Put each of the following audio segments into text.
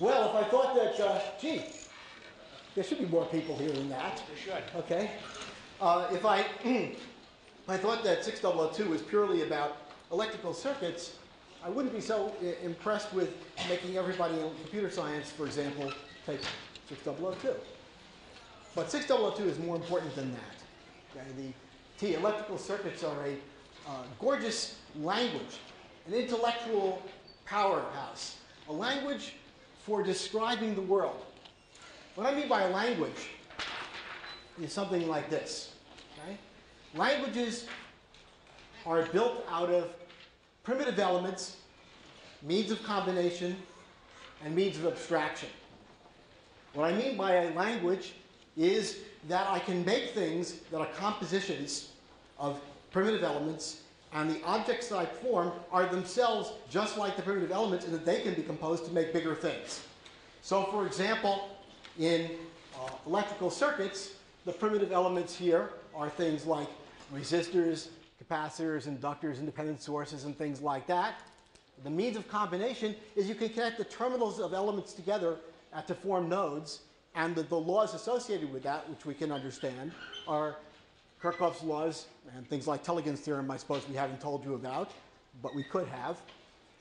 Well, if I thought that, uh, gee, there should be more people here than that. You should. Okay. Uh, if I if I thought that 6002 was purely about electrical circuits, I wouldn't be so i- impressed with making everybody in computer science, for example, take 6002. But 6002 is more important than that. Okay, the T electrical circuits are a uh, gorgeous language, an intellectual powerhouse, a language for describing the world. What I mean by language is something like this. Okay? Languages are built out of primitive elements, means of combination, and means of abstraction. What I mean by a language is that I can make things that are compositions of primitive elements, and the objects that I form are themselves just like the primitive elements in that they can be composed to make bigger things. So, for example, in uh, electrical circuits, the primitive elements here are things like resistors, capacitors, inductors, independent sources, and things like that. The means of combination is you can connect the terminals of elements together uh, to form nodes, and the, the laws associated with that, which we can understand, are Kirchhoff's laws and things like Tellegen's theorem, I suppose we haven't told you about, but we could have.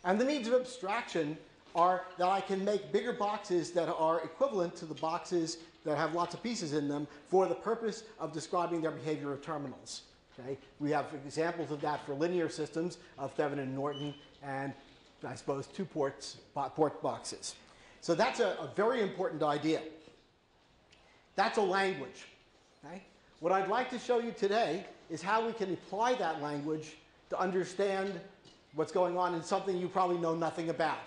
And the means of abstraction are that I can make bigger boxes that are equivalent to the boxes that have lots of pieces in them for the purpose of describing their behavior of terminals. Okay? We have examples of that for linear systems of Thevenin and Norton, and I suppose two ports, port boxes. So that's a, a very important idea. That's a language. Okay? What I'd like to show you today is how we can apply that language to understand what's going on in something you probably know nothing about.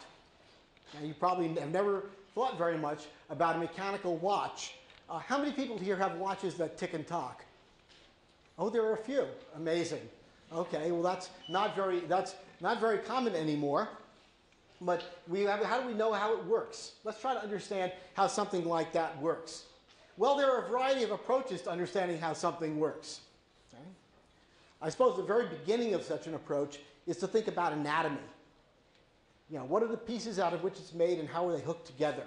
Now, you probably have never thought very much about a mechanical watch. Uh, how many people here have watches that tick and talk? Oh, there are a few. Amazing. Okay, well that's not very that's not very common anymore. But we have, how do we know how it works? Let's try to understand how something like that works. Well, there are a variety of approaches to understanding how something works. I suppose the very beginning of such an approach is to think about anatomy. You know, what are the pieces out of which it's made and how are they hooked together?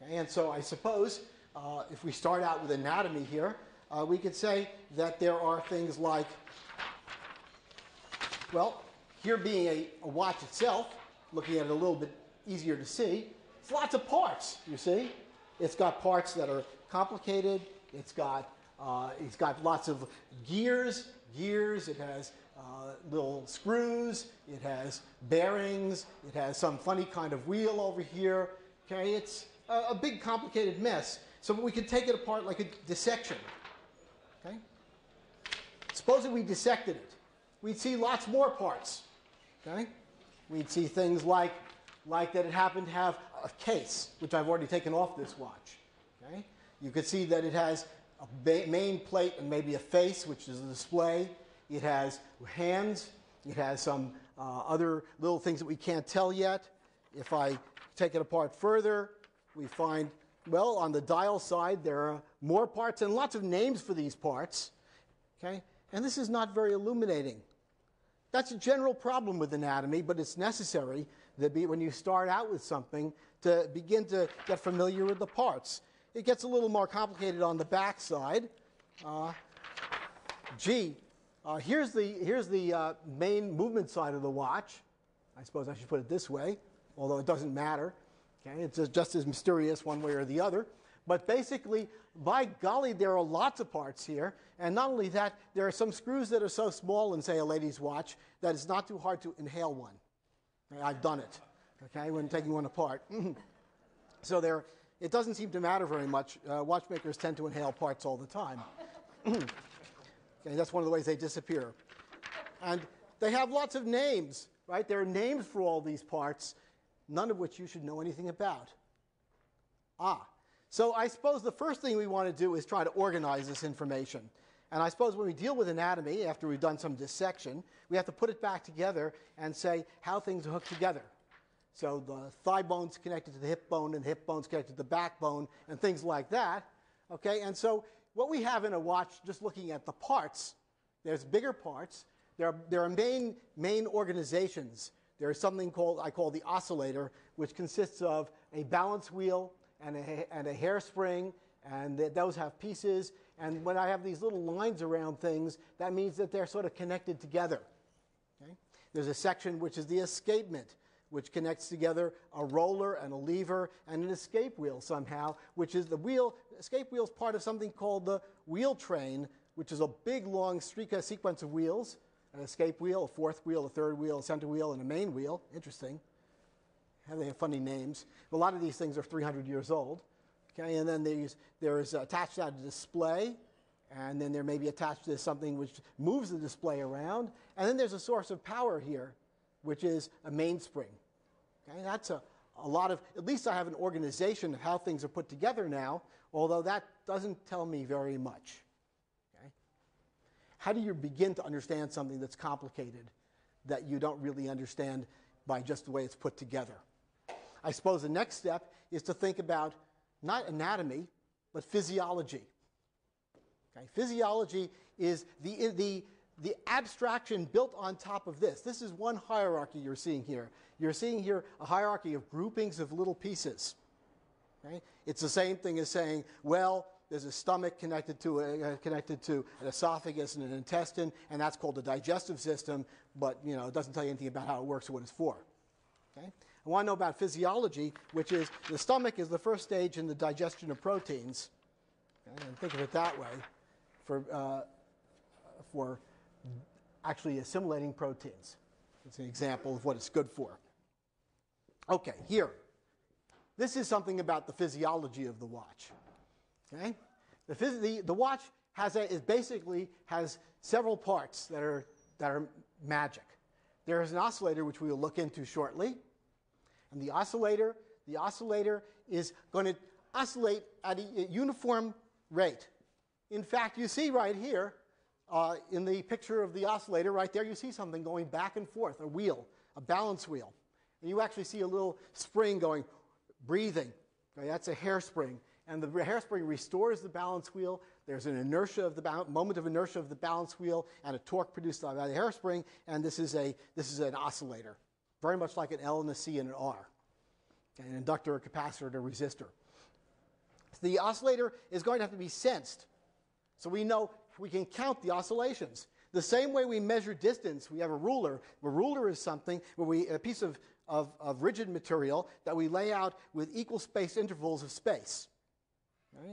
Okay? And so I suppose uh, if we start out with anatomy here, uh, we could say that there are things like, well, here being a, a watch itself, looking at it a little bit easier to see, it's lots of parts, you see. It's got parts that are complicated. It's got, uh, it's got lots of gears, gears. It has uh, little screws. It has bearings. It has some funny kind of wheel over here. Okay, it's a, a big complicated mess. So we could take it apart like a dissection. Okay? Supposing we dissected it, we'd see lots more parts. Okay? We'd see things like, like that it happened to have a case, which I've already taken off this watch. Okay? You could see that it has a main plate and maybe a face, which is a display. It has hands. It has some uh, other little things that we can't tell yet. If I take it apart further, we find, well, on the dial side, there are more parts and lots of names for these parts. Okay? And this is not very illuminating. That's a general problem with anatomy, but it's necessary that be, when you start out with something to begin to get familiar with the parts. It gets a little more complicated on the back side. Uh, G, uh, here's the, here's the uh, main movement side of the watch. I suppose I should put it this way, although it doesn't matter. Okay, it's just- as mysterious one way or the other. But basically, by golly, there are lots of parts here. And not only that, there are some screws that are so small in, say, a lady's watch that it's not too hard to inhale one. I've done it, okay, when taking one apart. so there, it doesn't seem to matter very much. Uh, watchmakers tend to inhale parts all the time. okay, that's one of the ways they disappear. And they have lots of names, right? There are names for all these parts, none of which you should know anything about. Ah, so I suppose the first thing we want to do is try to organize this information. And I suppose when we deal with anatomy, after we've done some dissection, we have to put it back together and say how things hooked together. So the thigh bone's connected to the hip bone, and the hip bone's connected to the backbone, and things like that. Okay, and so what we have in a watch, just looking at the parts, there's bigger parts. There are, there are main, main organizations there is something called I call the oscillator, which consists of a balance wheel and a, and a hairspring, and th- those have pieces. And when I have these little lines around things, that means that they're sort of connected together. Okay? There's a section which is the escapement, which connects together a roller and a lever and an escape wheel somehow, which is the wheel. Escape wheel is part of something called the wheel train, which is a big long sequence of wheels an escape wheel, a fourth wheel, a third wheel, a center wheel, and a main wheel. Interesting. They have funny names. A lot of these things are 300 years old. Okay, and then there's, there is attached to a display, and then there may be attached to something which moves the display around, and then there's a source of power here, which is a mainspring. Okay, that's a, a lot of, at least I have an organization of how things are put together now, although that doesn't tell me very much. How do you begin to understand something that's complicated that you don't really understand by just the way it's put together? I suppose the next step is to think about not anatomy, but physiology. Okay? Physiology is the, the, the abstraction built on top of this. This is one hierarchy you're seeing here. You're seeing here a hierarchy of groupings of little pieces. It's the same thing as saying, well, there's a stomach connected to, uh, connected to an esophagus and an intestine, and that's called the digestive system, but you know, it doesn't tell you anything about how it works or what it's for. Okay? I want to know about physiology, which is the stomach is the first stage in the digestion of proteins. Okay? And think of it that way for, uh, for actually assimilating proteins. It's an example of what it's good for. Okay, here. This is something about the physiology of the watch. Okay? The, the, the watch has a, is basically has several parts that are, that are magic. There is an oscillator, which we will look into shortly. And the oscillator, the oscillator is going to oscillate at a, a uniform rate. In fact, you see right here, uh, in the picture of the oscillator, right there, you see something going back and forth, a wheel, a balance wheel. And you actually see a little spring going, breathing. Okay, that's a hairspring and the hairspring restores the balance wheel. There's an inertia of the moment of inertia of the balance wheel and a torque produced by the hairspring, and this is, a, this is an oscillator, very much like an L and a C and an R, okay, an inductor, a capacitor, and a resistor. The oscillator is going to have to be sensed, so we know we can count the oscillations. The same way we measure distance, we have a ruler. A ruler is something where we a piece of, of, of rigid material that we lay out with equal space intervals of space.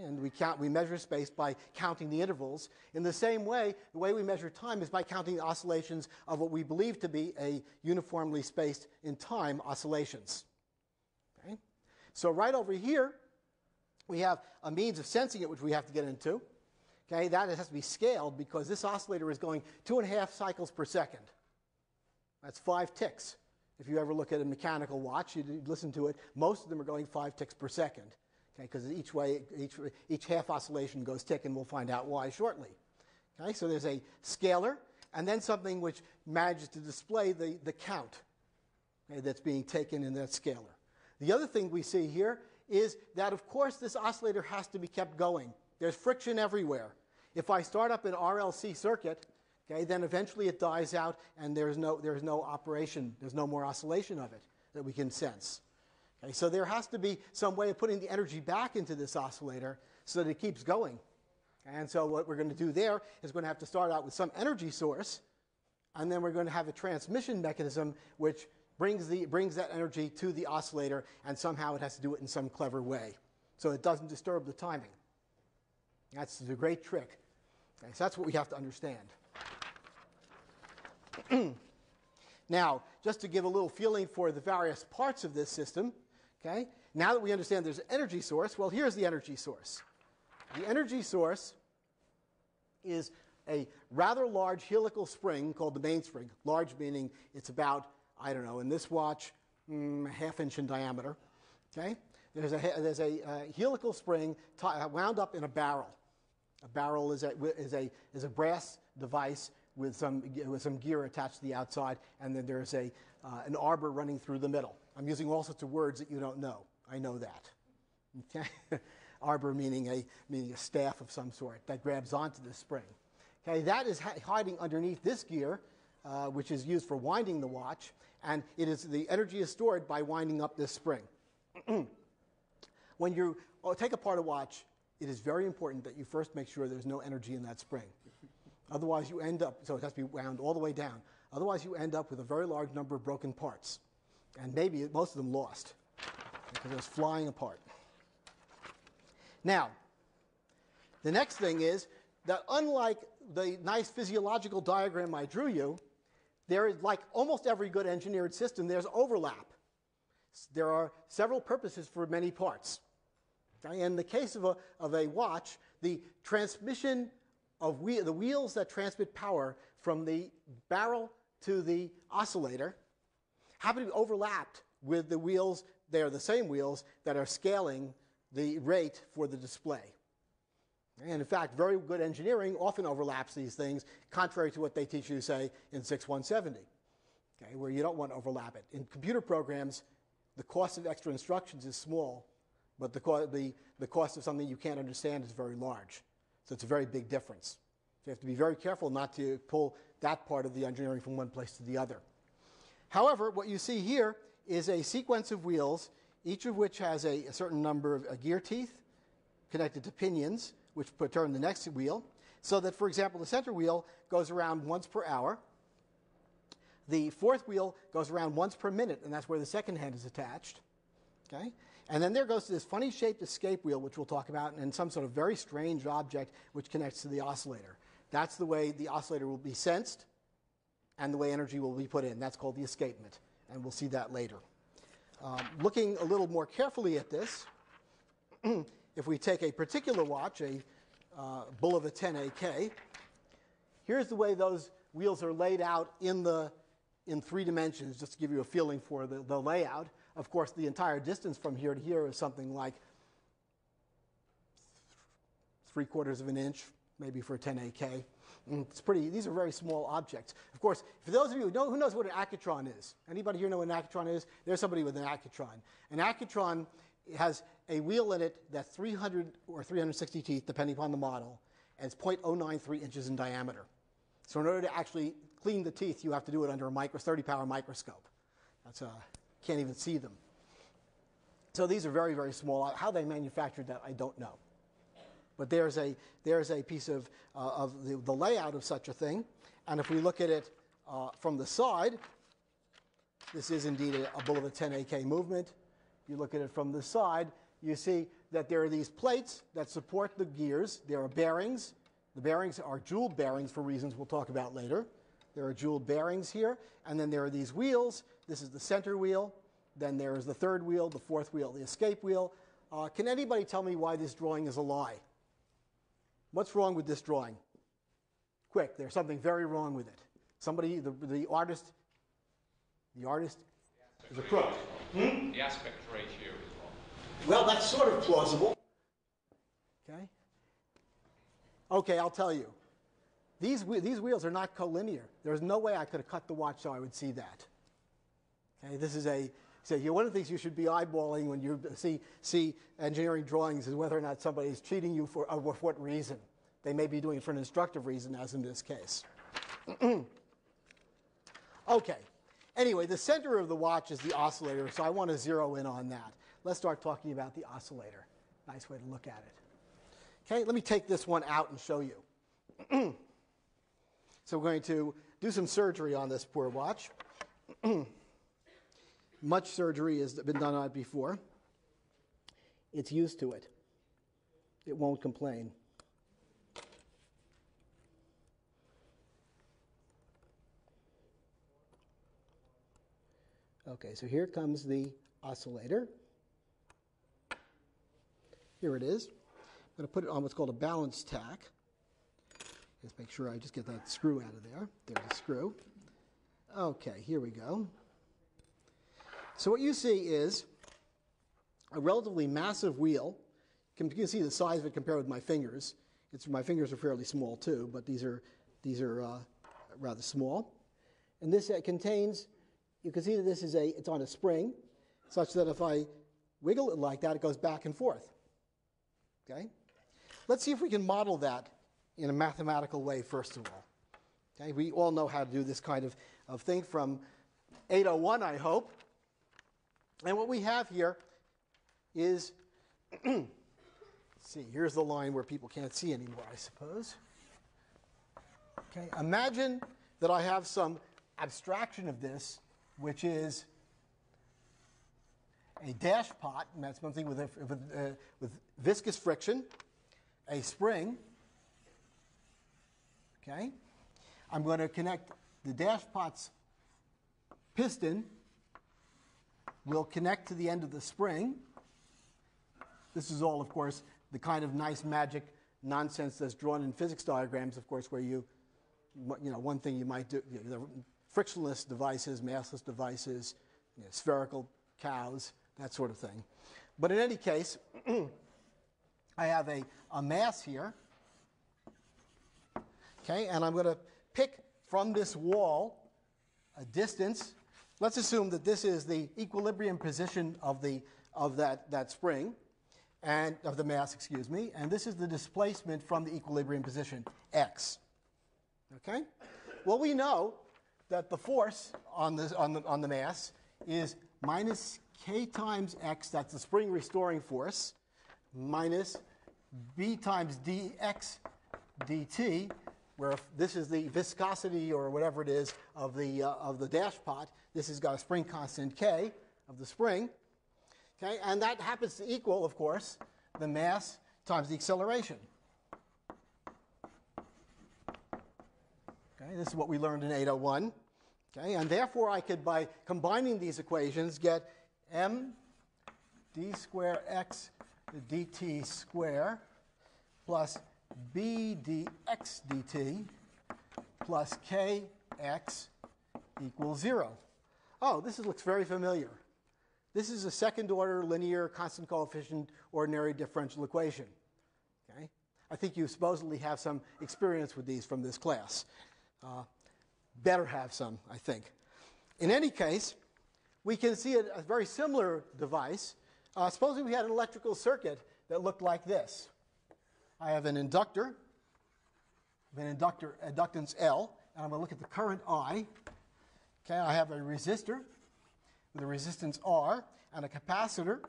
And we, count, we measure space by counting the intervals. In the same way, the way we measure time is by counting the oscillations of what we believe to be a uniformly spaced in time oscillations. Okay? So, right over here, we have a means of sensing it, which we have to get into. Okay, that has to be scaled because this oscillator is going two and a half cycles per second. That's five ticks. If you ever look at a mechanical watch, you listen to it, most of them are going five ticks per second Okay, because each way, each, each half oscillation goes tick, and we'll find out why shortly. Okay, so there's a scaler, and then something which manages to display the, the count okay, that's being taken in that scaler. The other thing we see here is that, of course, this oscillator has to be kept going. There's friction everywhere. If I start up an RLC circuit, okay, then eventually it dies out and there's no, there's no operation, there's no more oscillation of it that we can sense. Okay, so there has to be some way of putting the energy back into this oscillator so that it keeps going. And so what we're going to do there is going to have to start out with some energy source, and then we're going to have a transmission mechanism which brings, the, brings that energy to the oscillator, and somehow it has to do it in some clever way so it doesn't disturb the timing. That's the great trick. Okay, so that's what we have to understand. now, just to give a little feeling for the various parts of this system, Okay? Now that we understand there's an energy source, well, here's the energy source. The energy source is a rather large helical spring called the mainspring. Large meaning it's about, I don't know, in this watch, mm, half inch in diameter. Okay? There's a, there's a uh, helical spring uh, wound up in a barrel. A barrel is a, is a, is a brass device with some, with some gear attached to the outside, and then there's a, uh, an arbor running through the middle. I'm using all sorts of words that you don't know. I know that. Okay? arbor meaning a, meaning a staff of some sort that grabs onto the spring. Okay, that is hiding underneath this gear uh, which is used for winding the watch, and it is the energy is stored by winding up this spring. when you oh, take apart a watch, it is very important that you first make sure there's no energy in that spring. Otherwise, you end up, so it has to be wound all the way down. Otherwise, you end up with a very large number of broken parts, and maybe most of them lost because it's flying apart. Now, the next thing is that unlike the nice physiological diagram I drew you, there is, like almost every good engineered system, there's overlap. There are several purposes for many parts. In the case of a, of a watch, the transmission of wheel, the wheels that transmit power from the barrel to the oscillator happen to be overlapped with the wheels, they are the same wheels that are scaling the rate for the display. And in fact, very good engineering often overlaps these things, contrary to what they teach you, say, in 6170, okay, where you don't want to overlap it. In computer programs, the cost of extra instructions is small, but the, the, the cost of something you can't understand is very large. So it's a very big difference. So you have to be very careful not to pull that part of the engineering from one place to the other. However, what you see here is a sequence of wheels, each of which has a, a certain number of uh, gear teeth connected to pinions, which turn the next wheel. So that, for example, the center wheel goes around once per hour. The fourth wheel goes around once per minute, and that's where the second hand is attached. Okay? And then there goes this funny shaped escape wheel, which we'll talk about, and some sort of very strange object which connects to the oscillator. That's the way the oscillator will be sensed and the way energy will be put in. That's called the escapement, and we'll see that later. Um, looking a little more carefully at this, if we take a particular watch, a uh, Bulova 10AK, here's the way those wheels are laid out in, the, in three dimensions, just to give you a feeling for the, the layout. Of course, the entire distance from here to here is something like three quarters of an inch, maybe for a 10AK. Mm, it's pretty, these are very small objects. Of course, for those of you who, know, who knows what an accutron is, anybody here know what an accutron is? There's somebody with an accutron. An accutron has a wheel in it that's 300 or 360 teeth, depending upon the model, and it's 0.093 inches in diameter. So in order to actually clean the teeth, you have to do it under a micro, 30 power microscope. That's uh, can't even see them. So these are very, very small. How they manufactured that, I don't know. But there's a, there's a piece of, uh, of the, the, layout of such a thing. And if we look at it uh, from the side, this is indeed a, Bulova 10AK movement. You look at it from the side, you see that there are these plates that support the gears. There are bearings. The bearings are jeweled bearings for reasons we'll talk about later. There are jeweled bearings here. And then there are these wheels. This is the center wheel. Then there is the third wheel, the fourth wheel, the escape wheel. Uh, can anybody tell me why this drawing is a lie? What's wrong with this drawing? Quick, there's something very wrong with it. Somebody, the, the artist, the artist is a crook. Hmm? The aspect ratio is wrong. Well, that's sort of plausible. Okay. Okay, I'll tell you. These, these wheels are not collinear. There's no way I could have cut the watch so I would see that. Okay, this is a so one of the things you should be eyeballing when you see, see engineering drawings is whether or not somebody is cheating you for, uh, for what reason. They may be doing it for an instructive reason, as in this case. okay. Anyway, the center of the watch is the oscillator, so I want to zero in on that. Let's start talking about the oscillator. Nice way to look at it. Okay, let me take this one out and show you. so we're going to do some surgery on this poor watch. Much surgery has been done on it before. It's used to it. It won't complain. Okay, so here comes the oscillator. Here it is. I'm going to put it on what's called a balance tack. Just make sure I just get that screw out of there. There's a screw. Okay, here we go. So what you see is a relatively massive wheel. You can see the size of it compared with my fingers. It's, my fingers are fairly small too, but these are, these are uh, rather small. And this uh, contains, you can see that this is a, it's on a spring, such that if I wiggle it like that, it goes back and forth. Okay? Let's see if we can model that in a mathematical way, first of all. Okay, we all know how to do this kind of, of thing from 801, I hope. And what we have here is, see, here's the line where people can't see anymore, I suppose. Okay, imagine that I have some abstraction of this, which is a dash pot, and that's something with, a, with, uh, with viscous friction, a spring. Okay, I'm going to connect the dash pot's piston will connect to the end of the spring. This is all, of course, the kind of nice magic nonsense that's drawn in physics diagrams, of course, where you, you know, one thing you might do, you know, frictionless devices, massless devices, you know, spherical cows, that sort of thing. But in any case, I have a, a mass here, okay, and I'm going to pick from this wall a distance. Let's assume that this is the equilibrium position of, the, of that, that spring, and of the mass, excuse me, and this is the displacement from the equilibrium position, x. Okay? Well, we know that the force on the, on the, on the mass is minus k times x, that's the spring restoring force, minus b times dx dt, where if this is the viscosity or whatever it is of the, uh, of the dash pot. This has got a spring constant k of the spring. Okay, and that happens to equal, of course, the mass times the acceleration. Okay, this is what we learned in 801. Okay, and therefore I could, by combining these equations, get m d square x dt square plus b dx dt plus kx equals 0. Oh, this is, looks very familiar. This is a second order linear constant coefficient ordinary differential equation. Okay? I think you supposedly have some experience with these from this class. Uh, better have some, I think. In any case, we can see a, a very similar device. Uh, supposing we had an electrical circuit that looked like this. I have an inductor, an inductor inductance L, and I'm going to look at the current I. Okay, I have a resistor with a resistance R and a capacitor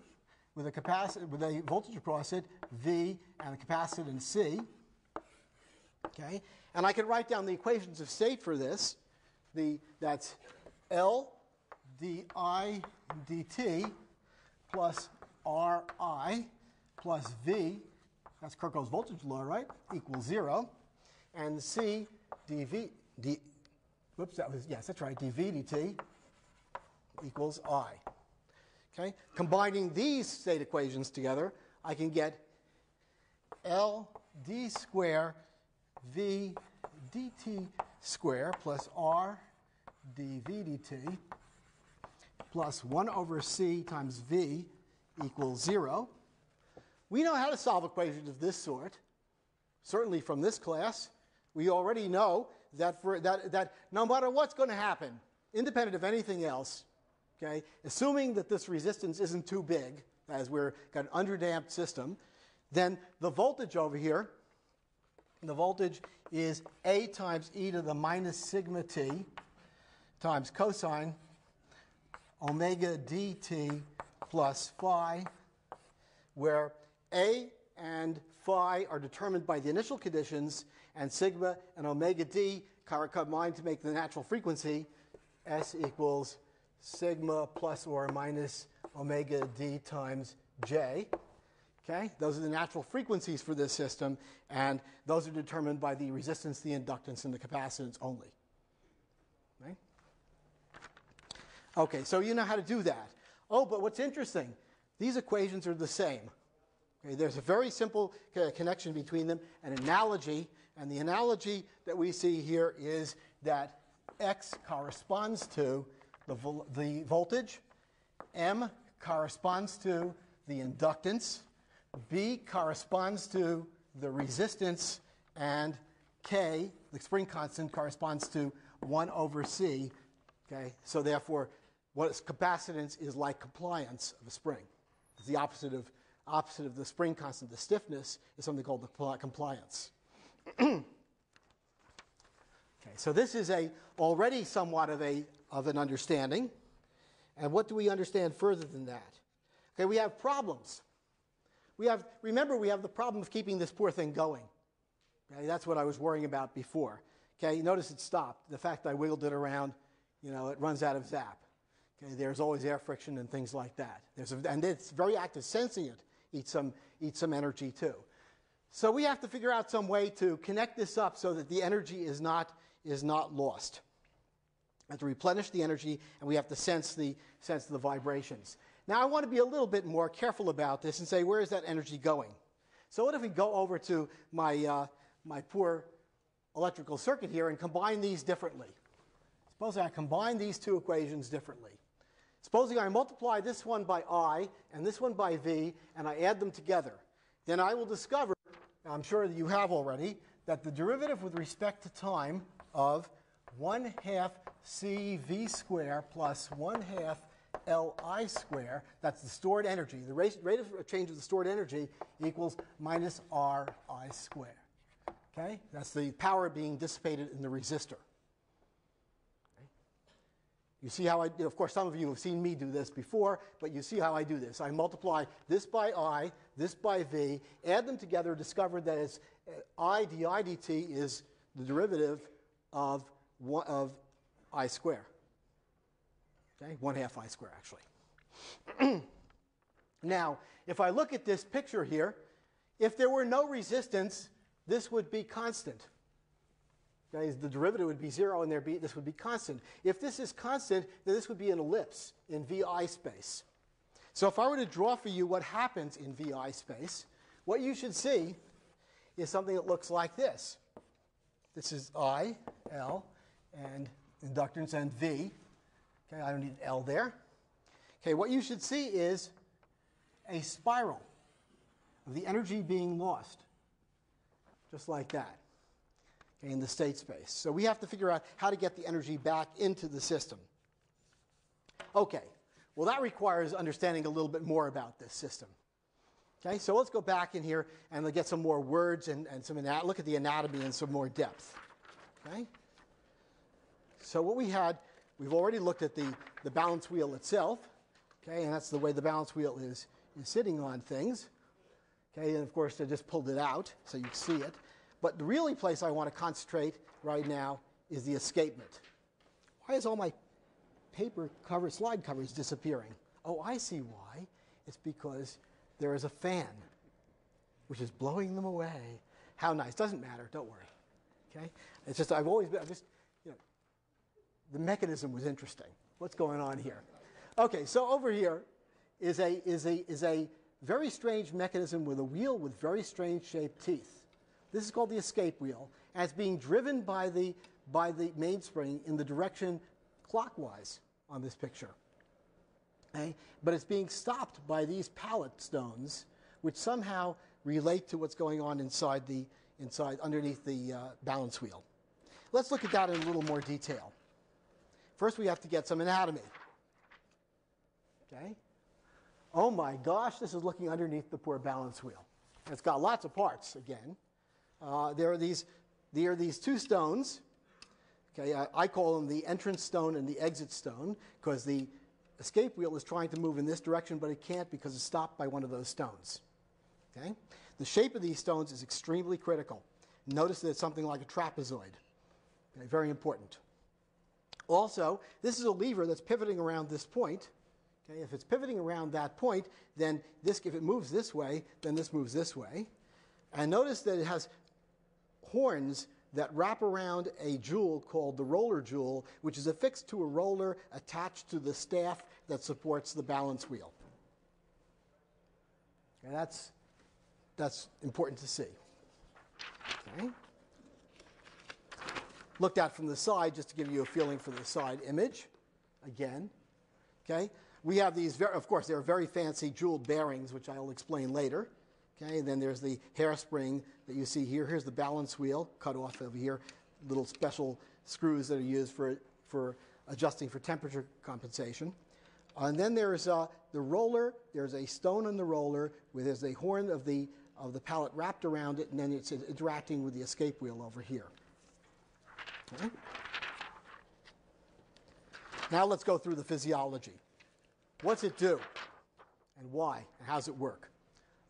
with a capacitor with a voltage across it V and a capacitance C. Okay, and I can write down the equations of state for this. The that's L di dt plus Ri plus V, that's Kirchhoff's voltage law, right? Equals zero, and C dV d. Whoops, that was yes, that's right. dV dt equals I. Okay? Combining these state equations together, I can get L d square V dt square plus R dV dt plus 1 over C times V equals 0. We know how to solve equations of this sort, certainly from this class. We already know that, for, that, that no matter what's going to happen, independent of anything else, Okay? Assuming that this resistance isn't too big, as we're got an underdamped system, then the voltage over here, the voltage is A times e to the minus sigma t times cosine omega dt plus phi, where A and phi are determined by the initial conditions, and sigma and omega d combine to make the natural frequency, S equals sigma plus or minus omega d times j. Okay, those are the natural frequencies for this system, and those are determined by the resistance, the inductance, and the capacitance only. Okay, okay so you know how to do that. Oh, but what's interesting, these equations are the same. Okay, there's a very simple connection between them, an analogy, and the analogy that we see here is that x corresponds to the, vol- the voltage, M corresponds to the inductance, B corresponds to the resistance, and K, the spring constant, corresponds to 1 over C. Okay, so therefore, what is capacitance is like compliance of a spring. It's the opposite of, opposite of the spring constant. The stiffness is something called the compliance. Okay, so this is a already somewhat of a of an understanding. And what do we understand further than that? Okay, we have problems. We have remember we have the problem of keeping this poor thing going. Okay, that's what I was worrying about before. Okay, notice it stopped. The fact I wiggled it around, you know, it runs out of zap. Okay, there's always air friction and things like that. There's a, and it's very active, sensient, eats some, eats some energy too. So we have to figure out some way to connect this up so that the energy is not, is not lost. We have to replenish the energy and we have to sense the, sense the vibrations. Now I want to be a little bit more careful about this and say, where is that energy going? So what if we go over to my, uh, my poor electrical circuit here and combine these differently? Suppose I combine these two equations differently. Supposing I multiply this one by i and this one by v, and I add them together, then I will discover, I'm sure that you have already, that the derivative with respect to time of 1 half cv square plus 1 half Li square, that's the stored energy, the rate, rate of change of the stored energy equals minus Ri square. Okay? That's the power being dissipated in the resistor. You see how I, of course, some of you have seen me do this before, but you see how I do this. I multiply this by I, this by V, add them together, discover that it's uh, I di dt is the derivative of, one, of I square. Okay, one half I square, actually. now, if I look at this picture here, if there were no resistance, this would be constant. Okay, the derivative would be zero and there be, this would be constant. If this is constant, then this would be an ellipse in VI space. So if I were to draw for you what happens in VI space, what you should see is something that looks like this. This is I, L, and inductance and V. Okay, I don't need L there. Okay, what you should see is a spiral of the energy being lost, just like that in the state space. So we have to figure out how to get the energy back into the system. Okay, well, that requires understanding a little bit more about this system. Okay, so let's go back in here and get some more words and, and some look at the anatomy in some more depth. Okay, so what we had, we've already looked at the, the balance wheel itself. Okay, and that's the way the balance wheel is, is sitting on things. Okay, and of course, I just pulled it out so you see it. But the really place I want to concentrate right now is the escapement. Why is all my paper cover, slide covers disappearing? Oh, I see why. It's because there is a fan which is blowing them away. How nice. Doesn't matter. Don't worry. Okay? It's just, I've always been, I've just, you know, the mechanism was interesting. What's going on here? Okay, so over here is a, is a, is a very strange mechanism with a wheel with very strange shaped teeth. This is called the escape wheel, it's being driven by the, by the mainspring in the direction clockwise on this picture. Okay? But it's being stopped by these pallet stones, which somehow relate to what's going on inside the, inside, underneath the uh, balance wheel. Let's look at that in a little more detail. First, we have to get some anatomy. Okay? Oh my gosh, this is looking underneath the poor balance wheel. It's got lots of parts again. Uh, there, are these, there are these two stones. Okay, I, I call them the entrance stone and the exit stone because the escape wheel is trying to move in this direction, but it can't because it's stopped by one of those stones. Okay? The shape of these stones is extremely critical. Notice that it's something like a trapezoid. Okay, very important. Also, this is a lever that's pivoting around this point. Okay, if it's pivoting around that point, then this, if it moves this way, then this moves this way. And notice that it has horns that wrap around a jewel called the roller jewel, which is affixed to a roller attached to the staff that supports the balance wheel. And that's, that's important to see. Okay. Looked at from the side, just to give you a feeling for the side image. Again, okay. We have these, very, of course, they're very fancy jeweled bearings, which I'll explain later. Okay, and then there's the hairspring that you see here. Here's the balance wheel cut off over here. Little special screws that are used for, for adjusting for temperature compensation. and then there's uh, the roller. There's a stone on the roller where there's a horn of the, of the pallet wrapped around it, and then it's interacting with the escape wheel over here. Okay. Now let's go through the physiology. What's it do? And why? And how does it work?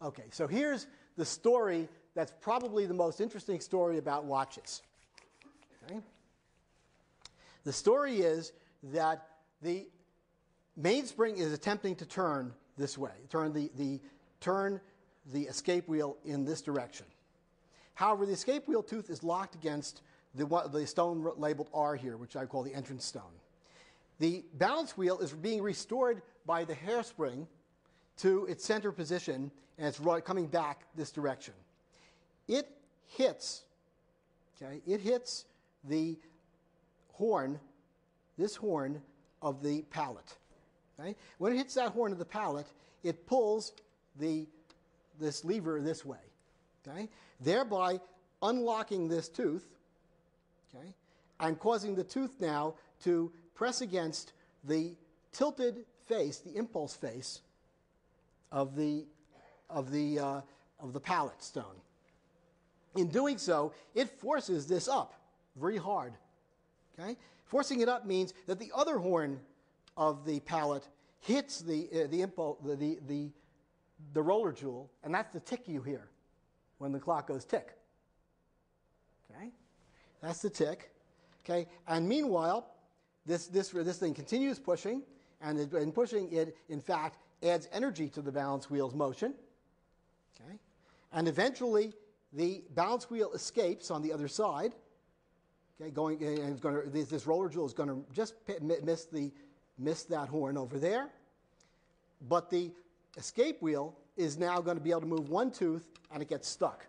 Okay, so here's the story that's probably the most interesting story about watches. Okay? The story is that the mainspring is attempting to turn this way, turn the, the, turn the escape wheel in this direction. However, the escape wheel tooth is locked against the, the stone labeled R here, which I call the entrance stone. The balance wheel is being restored by the hairspring to its center position, and it's right, coming back this direction. It hits, okay, it hits the horn, this horn of the pallet. Okay? When it hits that horn of the pallet, it pulls the, this lever this way, okay? thereby unlocking this tooth okay? and causing the tooth now to press against the tilted face, the impulse face of the, of the, uh, of the pallet stone. In doing so, it forces this up very hard. Okay? Forcing it up means that the other horn of the pallet hits the, uh, the, impulse, the, the, the, the roller jewel, and that's the tick you hear when the clock goes tick. Okay? That's the tick. Okay? And meanwhile, this, this, this thing continues pushing, and in pushing it, in fact, adds energy to the balance wheel's motion. Okay? And eventually, the balance wheel escapes on the other side. Okay, going and going to, this, this roller jewel is going to just miss the miss that horn over there. But the escape wheel is now going to be able to move one tooth, and it gets stuck.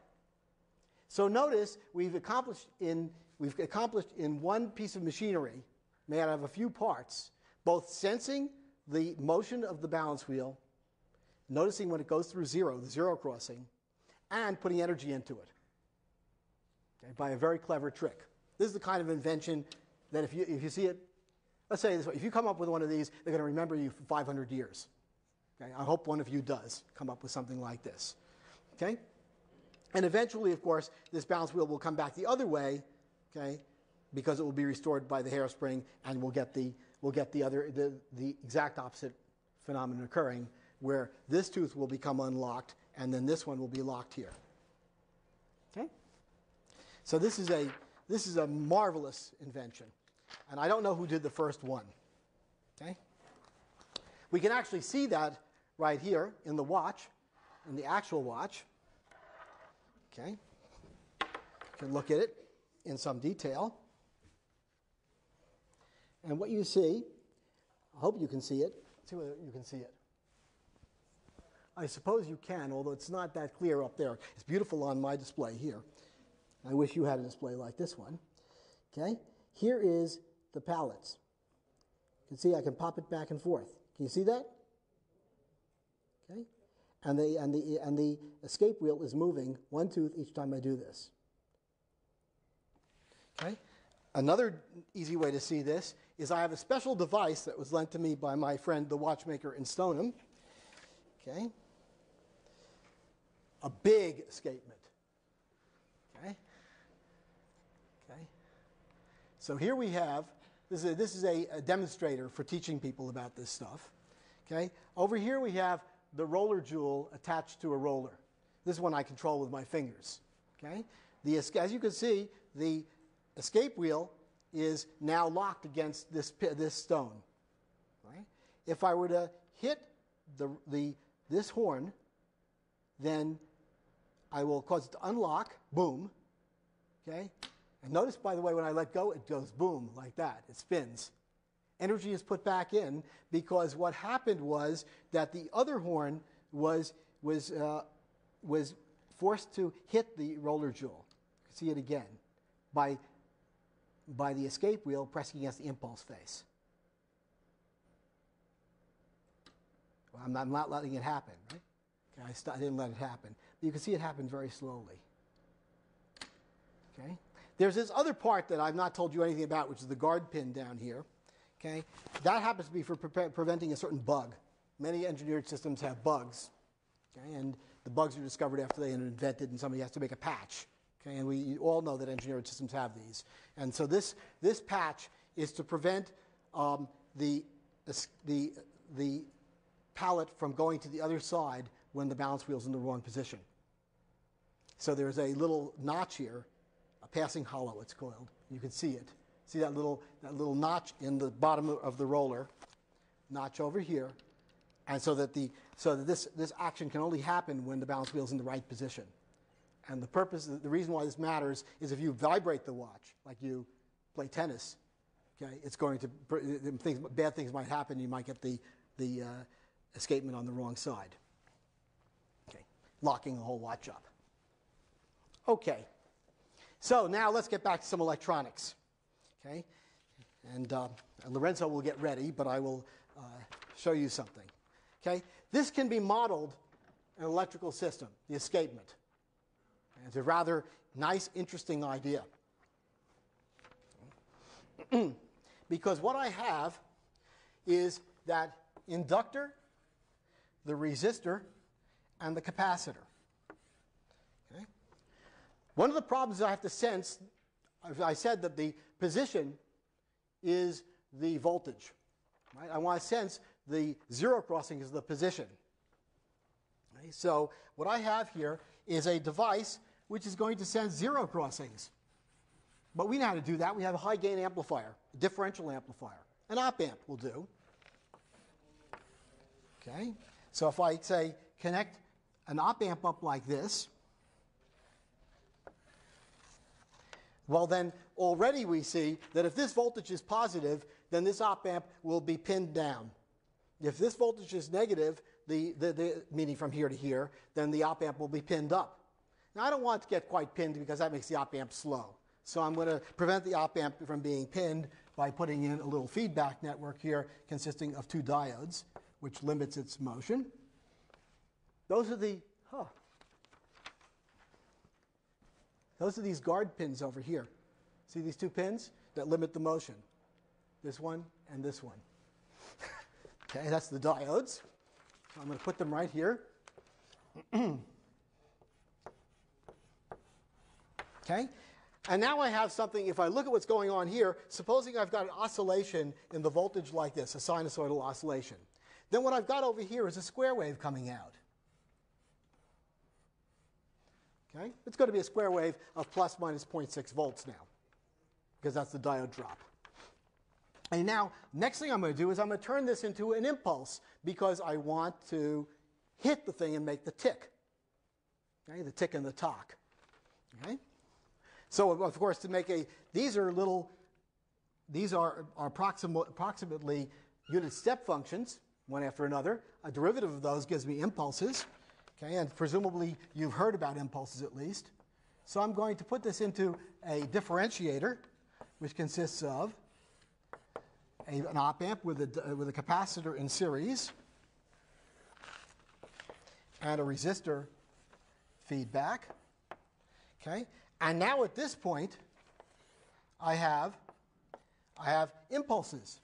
So notice we've accomplished in we've accomplished in one piece of machinery made out of a few parts, both sensing the motion of the balance wheel, noticing when it goes through zero, the zero crossing, and putting energy into it okay, by a very clever trick. This is the kind of invention that if you, if you see it, let's say this way, if you come up with one of these, they're going to remember you for 500 years. Okay? I hope one of you does come up with something like this. Okay? And eventually, of course, this balance wheel will come back the other way, okay, because it will be restored by the hairspring, and we'll get the, we'll get the, other, the, the exact opposite phenomenon occurring, where this tooth will become unlocked, and then this one will be locked here. Okay? So this is a, this is a marvelous invention. And I don't know who did the first one. Okay? We can actually see that right here in the watch, in the actual watch. Okay? You can look at it in some detail. And what you see, I hope you can see it. See whether you can see it. I suppose you can, although it's not that clear up there. It's beautiful on my display here. I wish you had a display like this one. Okay? Here is the pallets. You can see I can pop it back and forth. Can you see that? Okay? And the, and, the, and the escape wheel is moving one tooth each time I do this. Okay? Another easy way to see this is I have a special device that was lent to me by my friend, the watchmaker in Stoneham. Okay? A big escapement. Okay? Okay? So here we have, this is, a, this is a, a demonstrator for teaching people about this stuff. Okay? Over here we have the roller jewel attached to a roller. This one I control with my fingers. Okay? The, as you can see, the escape wheel is now locked against this, this stone. Right? If I were to hit the, the, this horn, then I will cause it to unlock, boom. Okay? And notice, by the way, when I let go, it goes boom, like that. It spins energy is put back in because what happened was that the other horn was, was, uh, was forced to hit the roller jewel. You can see it again by, by the escape wheel pressing against the impulse face. Well, I'm, not, I'm not letting it happen, right? Okay, I, st- I didn't let it happen. But you can see it happen very slowly. Okay? There's this other part that I've not told you anything about, which is the guard pin down here. Okay? That happens to be for pre- preventing a certain bug. Many engineered systems have bugs. Okay? And the bugs are discovered after they are invented and somebody has to make a patch Okay, and we all know that engineered systems have these. And so this, this patch is to prevent um, the, the, the pallet from going to the other side when the balance wheel is in the wrong position. So there's a little notch here, a passing hollow it's called. You can see it. See that little, that little notch in the bottom of the roller, notch over here. And so that, the, so that this, this action can only happen when the balance wheel is in the right position. And the purpose, the reason why this matters is if you vibrate the watch, like you play tennis, okay, it's going to, things, bad things might happen. You might get the, the uh, escapement on the wrong side. Okay, locking the whole watch up. Okay, so now let's get back to some electronics. Okay, and uh, Lorenzo will get ready, but I will uh, show you something. Okay, this can be modeled an electrical system, the escapement. It's a rather nice, interesting idea. because what I have is that inductor, the resistor, and the capacitor. Okay? One of the problems I have to sense, I said that the position is the voltage. Right? I want to sense the zero crossing is the position. Okay? So what I have here is a device which is going to sense zero crossings. But we know how to do that. We have a high gain amplifier, a differential amplifier. An op amp will do. Okay? So if I say connect an op amp up like this, well, then already we see that if this voltage is positive, then this op amp will be pinned down. If this voltage is negative, the, the, the, meaning from here to here, then the op amp will be pinned up. Now, I don't want it to get quite pinned because that makes the op amp slow. So I'm going to prevent the op amp from being pinned by putting in a little feedback network here consisting of two diodes, which limits its motion. Those are the, huh, those are these guard pins over here. See these two pins that limit the motion? This one and this one. okay, that's the diodes. So I'm going to put them right here. Okay? And now I have something, if I look at what's going on here, supposing I've got an oscillation in the voltage like this, a sinusoidal oscillation. Then what I've got over here is a square wave coming out. Okay? It's going to be a square wave of plus minus 0.6 volts now, because that's the diode drop. And now, next thing I'm going to do is I'm going to turn this into an impulse because I want to hit the thing and make the tick. Okay? The tick and the tock. Okay? So, of course, to make a, these are little, these are, are approximately unit step functions, one after another. A derivative of those gives me impulses. Okay, and presumably you've heard about impulses at least. So I'm going to put this into a differentiator, which consists of a, an op amp with a, with a capacitor in series and a resistor feedback. Okay, and now at this point, I have, I have impulses.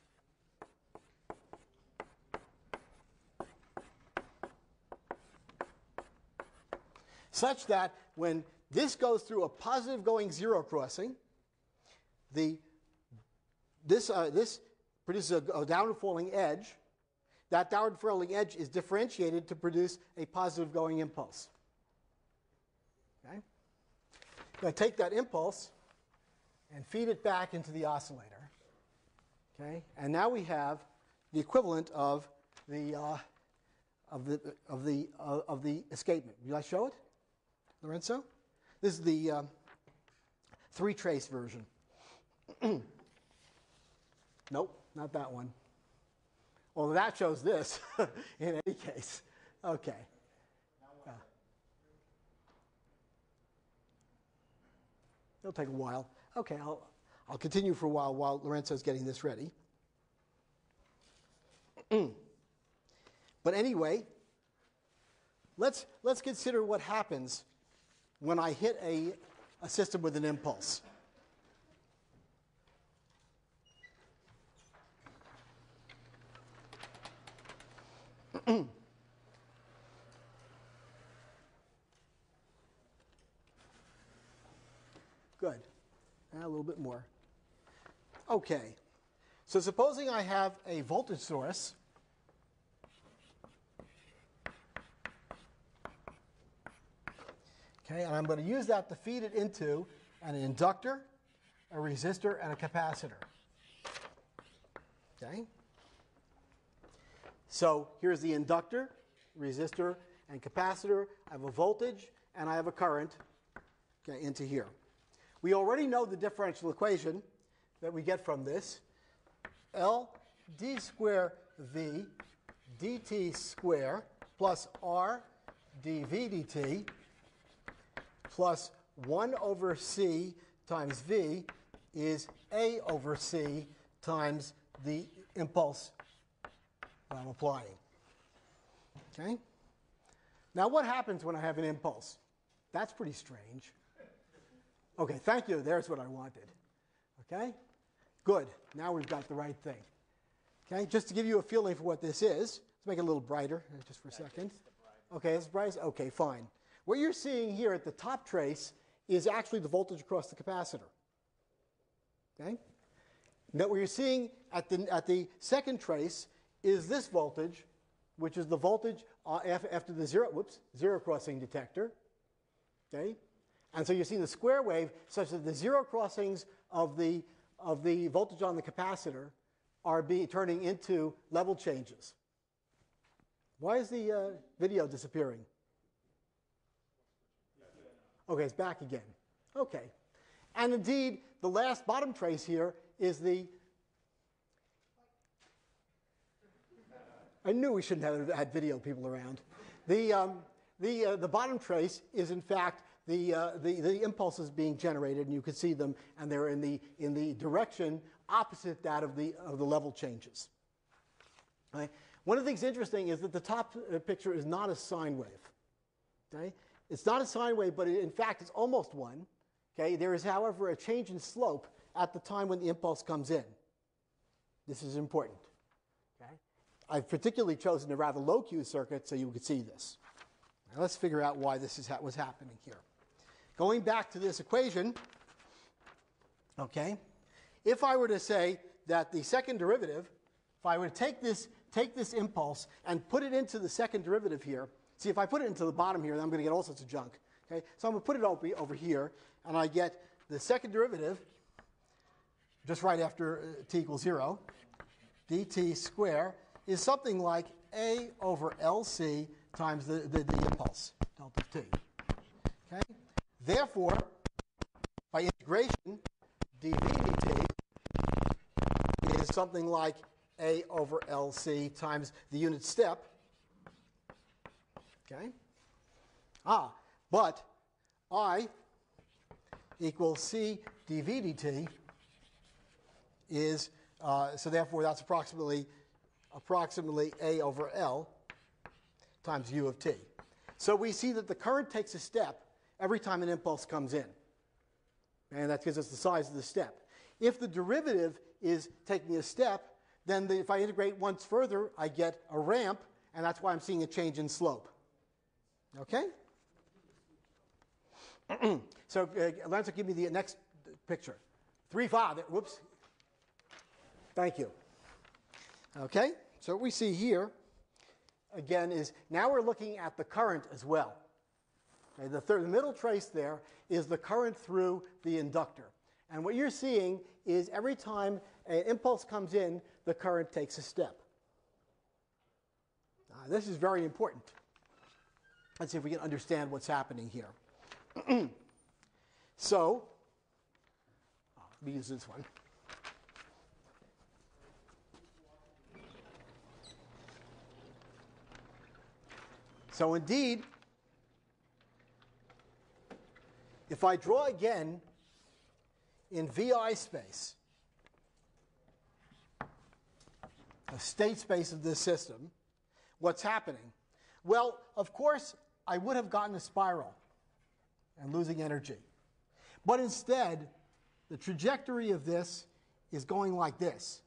Such that when this goes through a positive going zero crossing, the, this, uh, this produces a, a downward falling edge. That downward falling edge is differentiated to produce a positive going impulse. Okay? To take that impulse and feed it back into the oscillator. Okay? And now we have the equivalent of the, uh, of the, of the, uh, of the escapement. Will I show it, Lorenzo? This is the um, three trace version. nope, not that one. Well, that shows this in any case. Okay. It'll take a while. Okay, I'll, I'll continue for a while while Lorenzo's getting this ready. but anyway, let's, let's consider what happens when I hit a, a system with an impulse. Ah, little bit more. Okay. So supposing I have a voltage source. Okay, and I'm going to use that to feed it into an inductor, a resistor, and a capacitor. Okay? So here's the inductor, resistor, and capacitor. I have a voltage and I have a current okay, into here. We already know the differential equation that we get from this. L d square V dt square plus R dV dt plus 1 over C times V is A over C times the impulse that I'm applying. Okay? Now, what happens when I have an impulse? That's pretty strange. Okay, thank you. There's what I wanted. Okay? Good. Now we've got the right thing. Okay, just to give you a feeling for what this is, let's make it a little brighter uh, just for a second. Okay, it's bright. Okay, fine. What you're seeing here at the top trace is actually the voltage across the capacitor. Okay? Now, what you're seeing at the, at the second trace is this voltage, which is the voltage uh, after the zero, whoops, zero crossing detector. Okay? And so you're seeing the square wave such that the zero crossings of the, of the voltage on the capacitor are be, turning into level changes. Why is the uh, video disappearing? Okay, it's back again. Okay. And indeed, the last bottom trace here is the. I knew we shouldn't have had video people around. The, um, the, uh, the bottom trace is, in fact, the, uh, the, the impulses being generated, and you can see them, and they're in the, in the direction opposite that of the, of the level changes. Okay? One of the things interesting is that the top uh, picture is not a sine wave. Okay? It's not a sine wave, but in fact, it's almost one. Okay? There is, however, a change in slope at the time when the impulse comes in. This is important. Okay? I've particularly chosen a rather low Q circuit so you could see this. Now let's figure out why this is ha- was happening here. Going back to this equation, okay, if I were to say that the second derivative, if I were to take this, take this impulse and put it into the second derivative here, see if I put it into the bottom here, then I'm going to get all sorts of junk. Okay, so I'm going to put it over, here, and I get the second derivative just right after uh, t equals 0, dt square is something like a over lc times the, the, the impulse, delta t. Therefore, by integration, dv dt is something like a over lc times the unit step. Okay? Ah, but I equals c dv dt is, uh, so therefore that's approximately, approximately A over L times U of T. So we see that the current takes a step every time an impulse comes in. And that gives us the size of the step. If the derivative is taking a step, then the, if I integrate once further, I get a ramp, and that's why I'm seeing a change in slope. Okay? so, uh, Lancer, give me the next picture. 3, 5, whoops, Thank you. Okay, so what we see here, again, is now we're looking at the current as well. Okay, the, third, the middle trace there is the current through the inductor. And what you're seeing is every time an impulse comes in, the current takes a step. Uh, this is very important. Let's see if we can understand what's happening here. so, oh, let me use this one. So, indeed, if I draw again in VI space, a state space of this system, what's happening? Well, of course, I would have gotten a spiral and losing energy. But instead, the trajectory of this is going like this.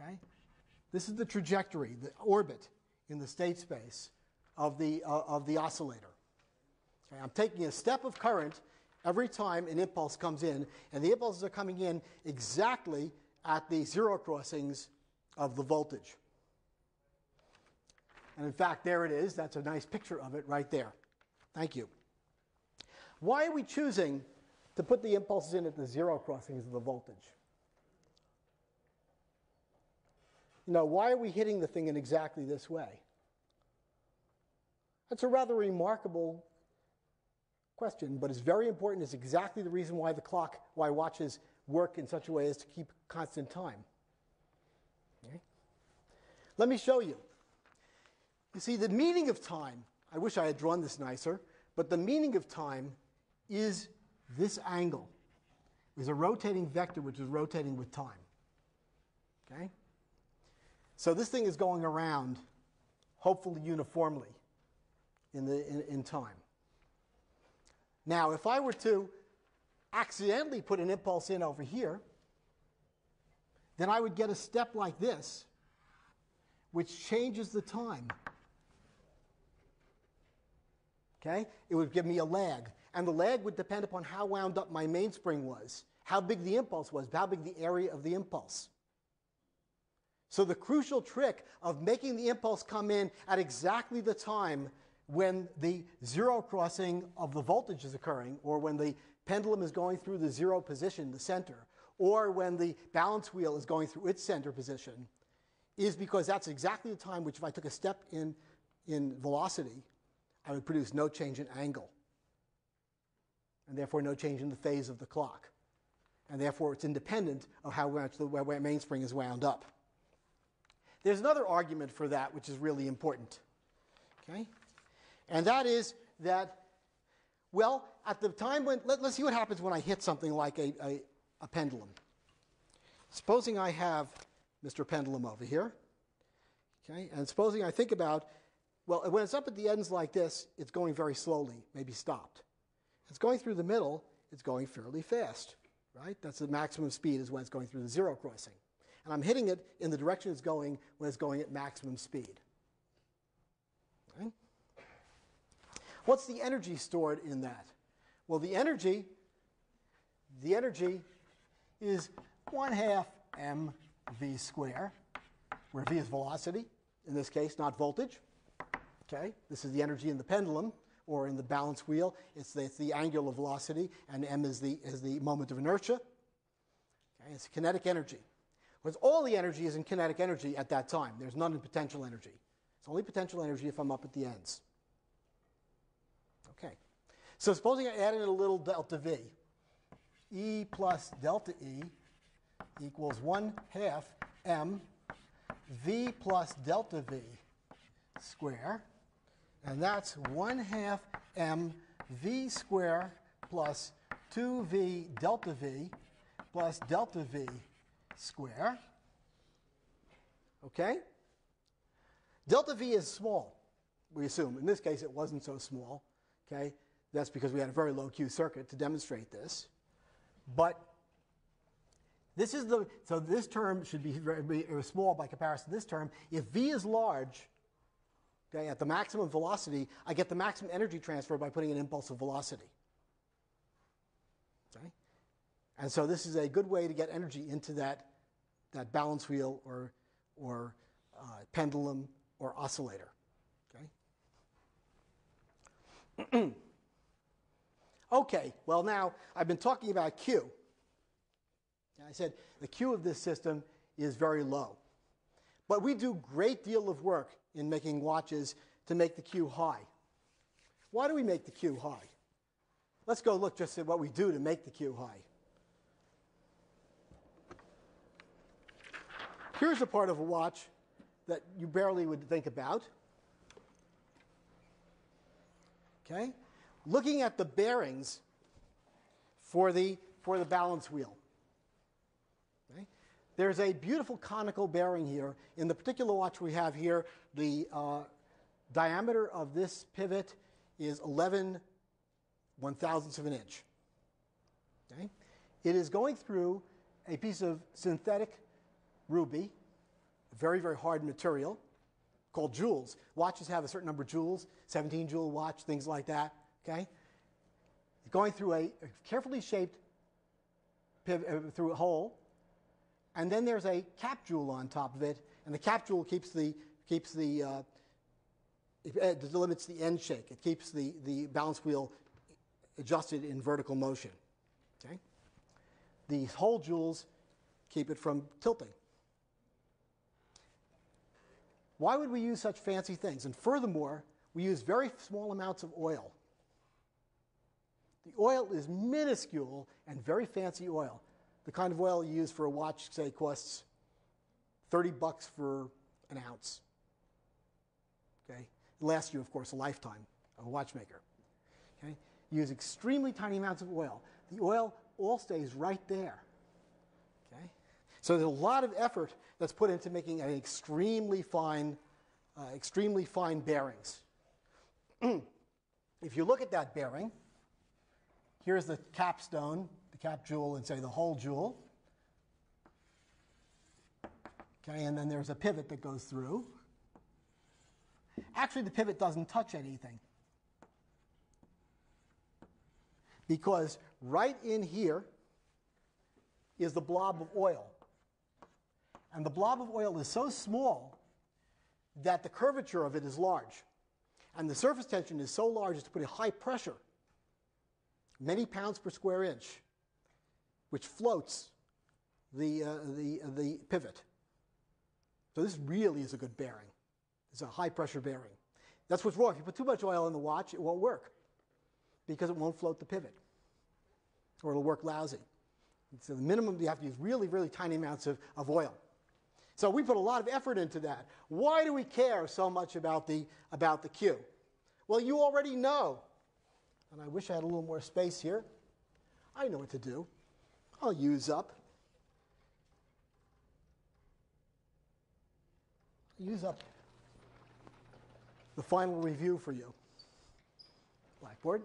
Okay? This is the trajectory, the orbit in the state space of the, uh, of the oscillator. Okay, I'm taking a step of current every time an impulse comes in, and the impulses are coming in exactly at the zero crossings of the voltage. And in fact, there it is. That's a nice picture of it right there. Thank you. Why are we choosing to put the impulses in at the zero crossings of the voltage? You know, why are we hitting the thing in exactly this way? That's a rather remarkable question, but it's very important. It's exactly the reason why the clock, why watches work in such a way as to keep constant time. Okay? Let me show you. You see, the meaning of time, I wish I had drawn this nicer, but the meaning of time is this angle. Is a rotating vector which is rotating with time. Okay? So this thing is going around, hopefully uniformly, in, the, in, in time. Now, if I were to accidentally put an impulse in over here, then I would get a step like this, which changes the time. Okay? It would give me a lag. And the lag would depend upon how wound up my mainspring was, how big the impulse was, how big the area of the impulse. So, the crucial trick of making the impulse come in at exactly the time when the zero crossing of the voltage is occurring, or when the pendulum is going through the zero position, the center, or when the balance wheel is going through its center position, is because that's exactly the time which, if I took a step in, in velocity, I would produce no change in angle, and therefore no change in the phase of the clock. And therefore, it's independent of how much the mainspring is wound up. There's another argument for that which is really important. Okay? And that is that, well, at the time when, let, us see what happens when I hit something like a, a, a pendulum. Supposing I have Mr. Pendulum over here. Okay? And supposing I think about, well, when it's up at the ends like this, it's going very slowly, maybe stopped. It's going through the middle, it's going fairly fast, right? That's the maximum speed is when it's going through the zero crossing and I'm hitting it in the direction it's going when it's going at maximum speed. Okay? What's the energy stored in that? Well, the energy, the energy is 1 half mv square, where v is velocity, in this case, not voltage. Okay? This is the energy in the pendulum or in the balance wheel. It's the, it's the angular velocity, and m is the, is the moment of inertia. Okay? It's kinetic energy. Because all the energy is in kinetic energy at that time. There's none in potential energy. It's only potential energy if I'm up at the ends. Okay. So supposing I add in a little delta V. E plus delta E equals 1 half m v plus delta v square. And that's 1 half m v square plus 2v delta v plus delta v square. Okay? Delta V is small, we assume. In this case, it wasn't so small. Okay? That's because we had a very low Q circuit to demonstrate this. But this is the, so this term should be very, small by comparison to this term. If V is large, okay, at the maximum velocity, I get the maximum energy transfer by putting an impulse of velocity. Okay? And so this is a good way to get energy into that that balance wheel or, or uh, pendulum or oscillator. Okay? okay, well, now I've been talking about Q. I said the Q of this system is very low. But we do great deal of work in making watches to make the Q high. Why do we make the Q high? Let's go look just at what we do to make the Q high. Here's a part of a watch that you barely would think about. Okay? Looking at the bearings for the, for the balance wheel. Okay? There's a beautiful conical bearing here. In the particular watch we have here, the uh, diameter of this pivot is 11 one thousandths of an inch. Okay? It is going through a piece of synthetic ruby, very, very hard material. called jewels. Watches have a certain number of jewels, 17 jewel watch, things like that. Okay, going through a carefully shaped piv- uh, through a hole, and then there's a cap jewel on top of it, and the cap jewel keeps the keeps the uh, it, it limits the end shake. It keeps the, the balance wheel adjusted in vertical motion. Okay? The hole jewels keep it from tilting. Why would we use such fancy things? And furthermore, we use very small amounts of oil. The oil is minuscule and very fancy oil. The kind of oil you use for a watch, say, costs 30 bucks for an ounce. Okay? It lasts you, of course, a lifetime of a watchmaker. Okay? You use extremely tiny amounts of oil. The oil all stays right there. So there's a lot of effort that's put into making an extremely fine, uh, extremely fine bearings. if you look at that bearing, here's the capstone, the cap jewel, and say the hole jewel. Okay, and then there's a pivot that goes through. Actually, the pivot doesn't touch anything. Because right in here is the blob of oil. And the blob of oil is so small that the curvature of it is large. And the surface tension is so large as to put a high pressure, many pounds per square inch, which floats the, uh, the, uh, the pivot. So this really is a good bearing. It's a high pressure bearing. That's what's wrong. If you put too much oil in the watch, it won't work because it won't float the pivot or it'll work lousy. So the minimum you have to use really, really tiny amounts of, of oil. So we put a lot of effort into that. Why do we care so much about the, about the Q? Well, you already know. And I wish I had a little more space here. I know what to do. I'll use up. Use up the final review for you. Blackboard.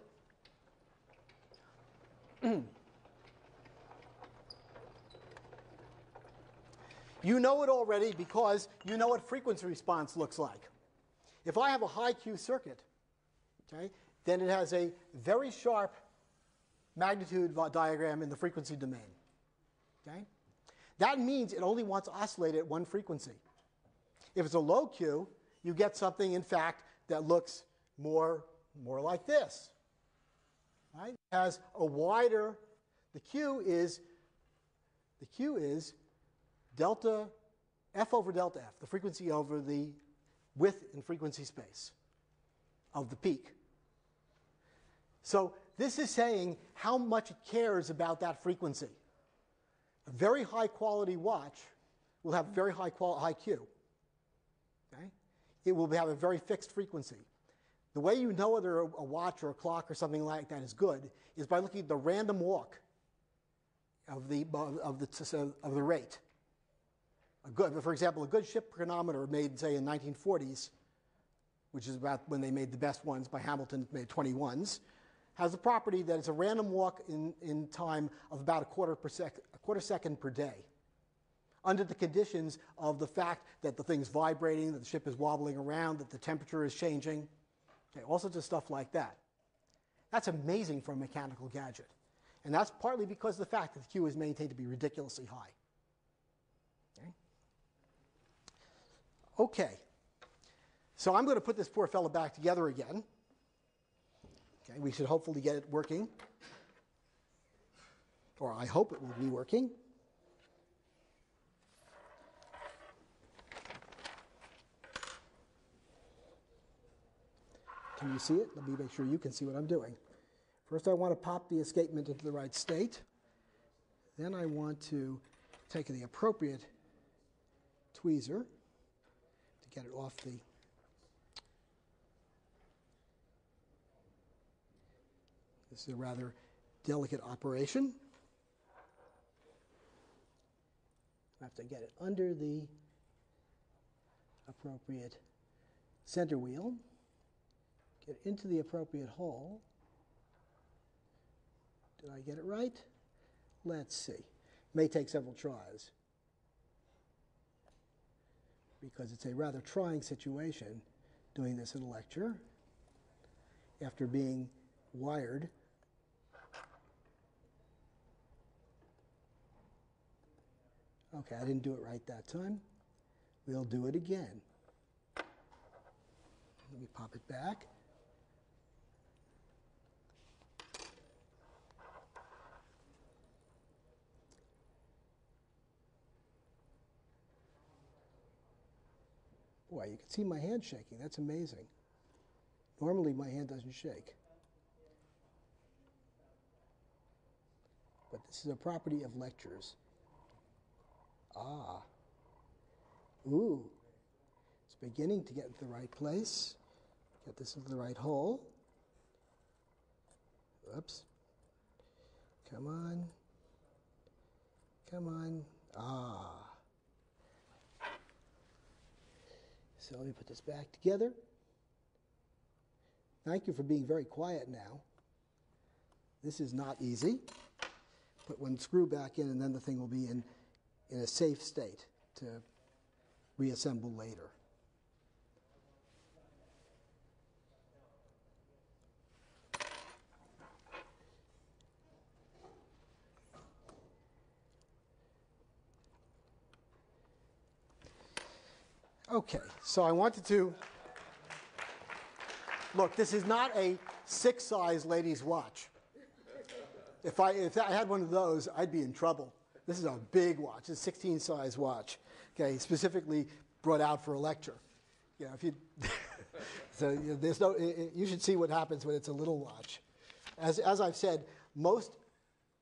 you know it already because you know what frequency response looks like. If I have a high Q circuit, okay, then it has a very sharp magnitude diagram in the frequency domain. Okay? That means it only wants to oscillate at one frequency. If it's a low Q, you get something, in fact, that looks more, more like this. Right? It has a wider, the Q is, the Q is delta, F over delta F, the frequency over the width in frequency space of the peak. So this is saying how much it cares about that frequency. A very high quality watch will have very high, quality, high Q. Okay? It will have a very fixed frequency. The way you know whether a watch or a clock or something like that is good is by looking at the random walk of the, of the, of the rate. A good, for example, a good ship chronometer made, say, in 1940s, which is about when they made the best ones by Hamilton, made 21s, has the property that it's a random walk in, in time of about a quarter, per sec, a quarter second per day under the conditions of the fact that the thing's vibrating, that the ship is wobbling around, that the temperature is changing, okay, all sorts of stuff like that. That's amazing for a mechanical gadget. And that's partly because of the fact that the Q is maintained to be ridiculously high. Okay. Okay. So I'm going to put this poor fellow back together again. Okay, we should hopefully get it working. Or I hope it will be working. Can you see it? Let me make sure you can see what I'm doing. First, I want to pop the escapement into the right state. Then I want to take the appropriate tweezer get it off the This is a rather delicate operation. I have to get it under the appropriate center wheel get into the appropriate hole. Did I get it right? Let's see. May take several tries. Because it's a rather trying situation doing this in a lecture after being wired. Okay, I didn't do it right that time. We'll do it again. Let me pop it back. Boy, you can see my hand shaking. That's amazing. Normally, my hand doesn't shake. But this is a property of lectures. Ah. Ooh. It's beginning to get into the right place. Get this into the right hole. Oops. Come on. Come on. Ah. So let me put this back together. Thank you for being very quiet now. This is not easy. Put one screw back in, and then the thing will be in, in a safe state to reassemble later. Okay, so I wanted to look. This is not a six-size ladies' watch. If I if I had one of those, I'd be in trouble. This is a big watch. A 16-size watch. Okay, specifically brought out for a lecture. You know, if you so you know, there's no. You should see what happens when it's a little watch. As as I've said, most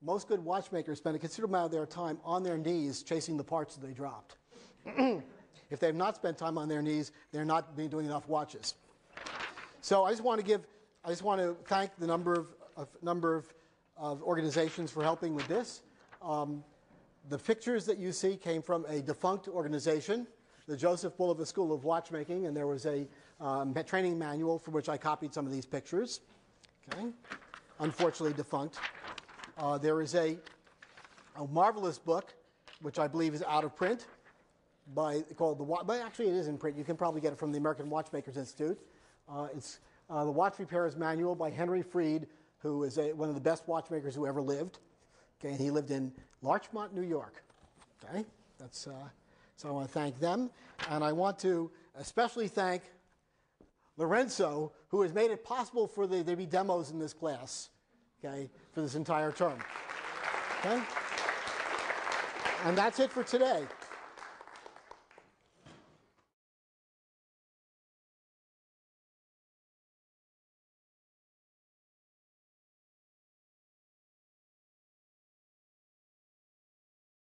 most good watchmakers spend a considerable amount of their time on their knees chasing the parts that they dropped. If they've not spent time on their knees, they're not doing enough watches. So I just want to give, I just want to thank the number of, of number of, of, organizations for helping with this. Um, the pictures that you see came from a defunct organization, the Joseph Bulova School of Watchmaking, and there was a um, training manual from which I copied some of these pictures. Okay, unfortunately defunct. Uh, there is a, a marvelous book, which I believe is out of print, by called the watch. but actually it is in print. You can probably get it from the American Watchmakers Institute. Uh, it's uh, the Watch Repairer's Manual by Henry Fried, who is a, one of the best watchmakers who ever lived. Okay, and he lived in Larchmont, New York. Okay, that's uh, so I want to thank them, and I want to especially thank Lorenzo, who has made it possible for the, there to be demos in this class. Okay, for this entire term. Okay, and that's it for today.